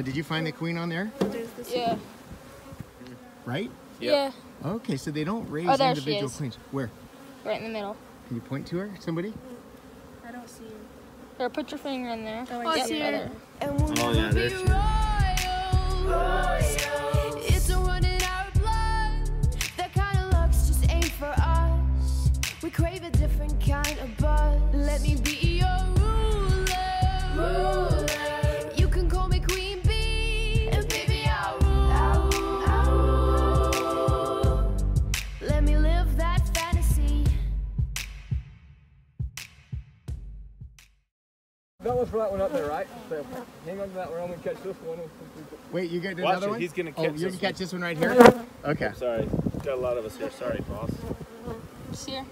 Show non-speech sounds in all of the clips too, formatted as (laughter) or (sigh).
Now, did you find the queen on there? Yeah. Right? Yeah. Okay, so they don't raise Oh, individual queens. Where? Right in the middle. Can you point to her? Somebody? I don't see you. Or put your finger in there. Oh, I Yep, see her. Oh yeah, there she is. It's a running our blood. That kind of luck's just ain't for us. We crave a different kind of buzz. Let me be That was for that one up there, right? So hang on to that one. I'm gonna catch this one. Wait, you get Watch another it, one? he's gonna Oh, catch you this can catch this one right here? (laughs) Okay. Sorry, got a lot of us here. Sorry, boss. See her?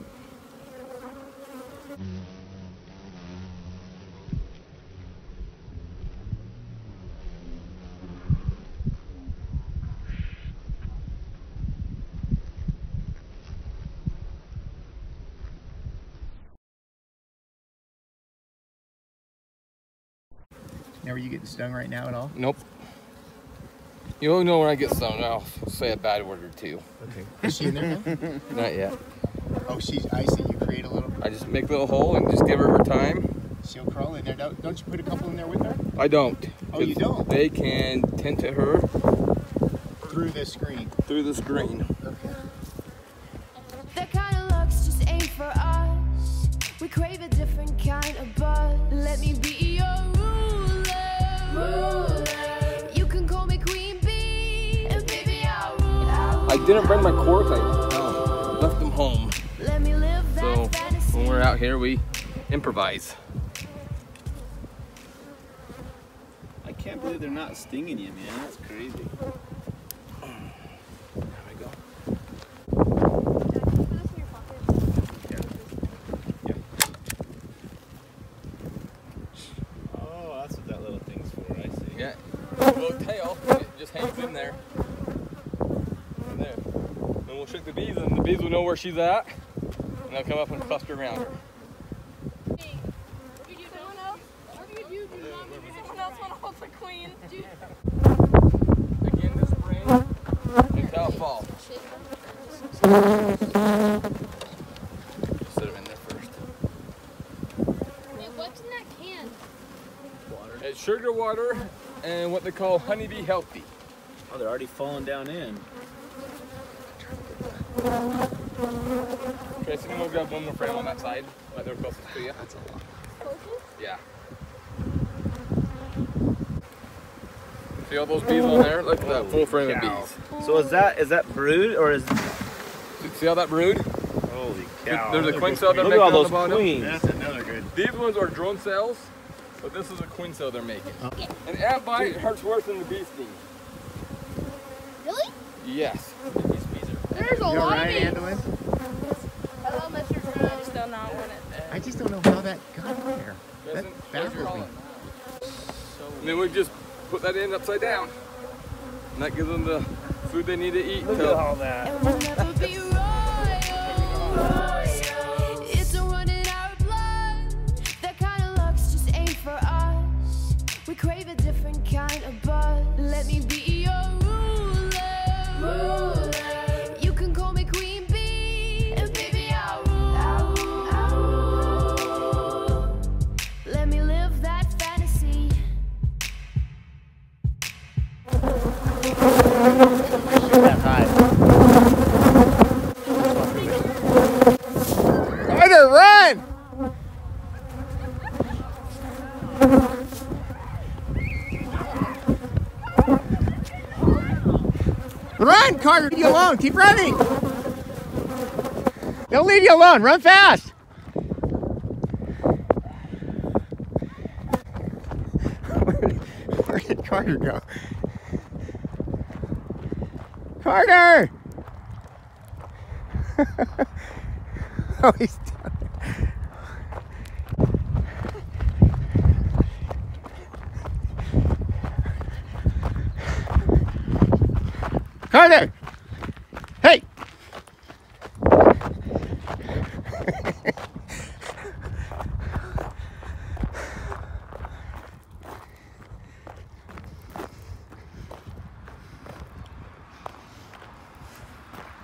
Now, are you getting stung right now at all? Nope. You only know when I get stung. I'll say a bad word or two. Okay. Is she in there now? Not yet. Oh, she's, I see you create a little, I just make a little hole and just give her her time. she'll crawl in there. Don't, don't you put a couple in there with her? I don't. Oh, you don't? They can tend to her Through the screen. through the screen. Okay. That kind of luck's just ain't for us. We crave a different kind of buzz. Let me be your ruler. You can call me Queen Bee, baby I'll rule. I didn't bring my cords. I oh, left them home. Let me live So when we're out here, we improvise. I can't believe they're not stinging you, man. That's crazy. There we go. Oh, that's what that little thing's for. I see. Yeah. Little tail it just hangs in there. In there. Then we'll trick the bees, and the bees will know where she's at, and they'll come up and cluster around her. Again this spring until fall. Set them in there first. what's in that can? It's sugar water and what they call Honey-B-Healthy. Oh, they're already falling down in. Okay, so then we'll grab one more frame on that side, there closest to you. That's a lot. Yeah. See all those bees on there? Look at that full frame of bees. So is that is that brood or is? See all that brood? Holy cow! There's a queen cell they're Look at all those queens. That's another good. These ones are drone cells, but this is a queen cell they're making. Oh. An ant bite hurts worse than the bee sting. Really? Yes. There's a You lot alright, of it. Andalyn? Hello, Mr. Drew. I just do not want it there. I just don't know how that got there. That baffles me. And then we just put that in upside down. And that gives them the food they need to eat. Look at all that. Run, Carter! Leave you alone. Keep running. They'll leave you alone. Run fast. Where did, where did Carter go? Carter! (laughs) oh, he's down Hi there. Hey.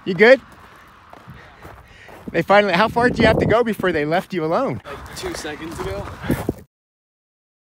you good? They finally, how far did you have to go before they left you alone? Like two seconds ago.